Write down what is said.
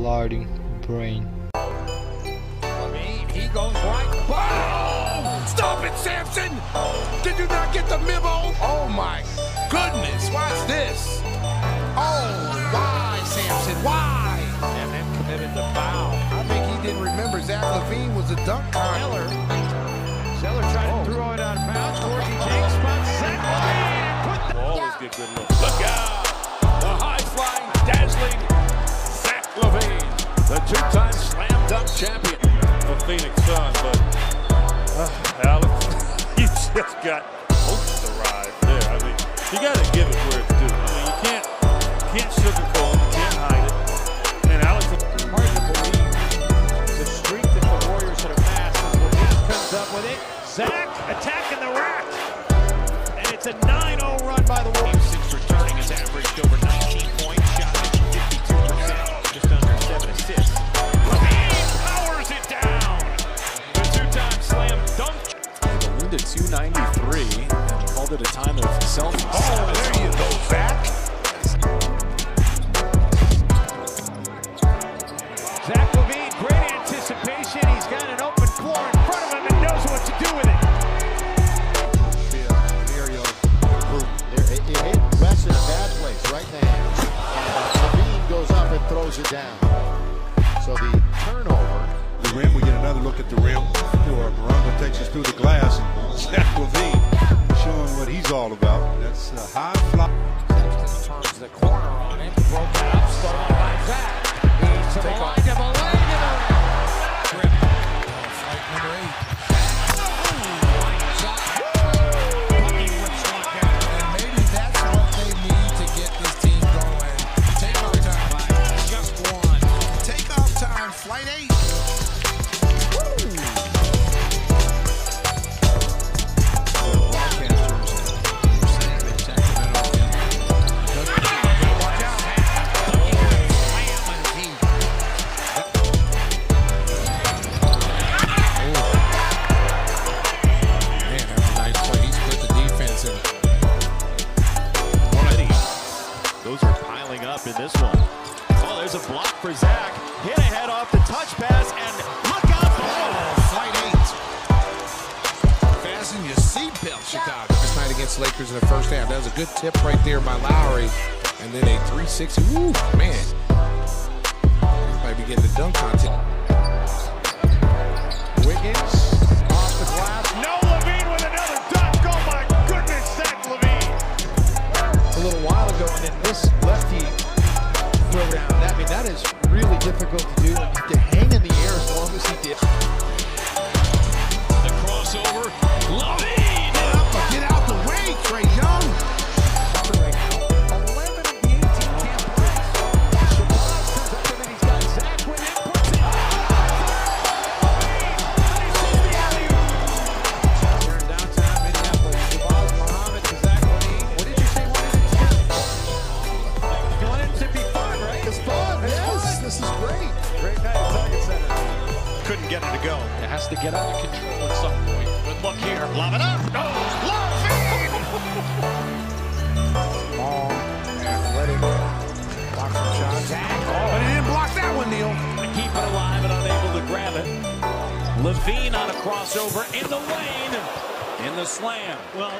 flooding brain. He goes right. Boom! Stop it, Samson! Did you not get the memo? Oh my goodness! Watch this. Oh, why, Samson? Why? And then committed the foul. I think he didn't remember Zach LaVine was a dunk Zeller. contest. Zeller tried to oh. throw it out of bounds. Corky Jake spots Zach LaVine and put the Always get good looks. Just got most arrived there. I mean, you got to give it where it's due. I mean, you can't can't sugarcoat it, you can't hide it. And Alex, hard to believe the streak that the Warriors have amassed as LaVine comes up with it. Zach attacking the rack. And it's a 9-0 run by the Warriors. Six returning has averaged over 19 to 293 and called it a time of self. Oh, there you go, Zach. Zach LaVine, great anticipation. He's got an open floor in front of him and knows what to do with it. Mario. There, it, it hit West in a bad place, right in the hands. And LaVine goes up and throws it down. So the turnover. the rim. We get another look at the rim. That's a high fly. Up in this one. Oh, there's a block for Zach. Hit ahead off the touch pass, and look out for Flight eight. Fasten your seatbelt, Chicago. Last night against Lakers in the first half. That was a good tip right there by Lowry. And then a 360. Woo, man. He might be getting the dunk contest. Wiggins difficult this is great. Great night at Target Center. Couldn't get it to go. It has to get under control at some point. Good look here. Lob it up. Oh, LaVine. Long, athletic, block some shots. But he didn't block that one, Neil. To keep it alive and unable to grab it. LaVine on a crossover in the lane. In the slam. Well,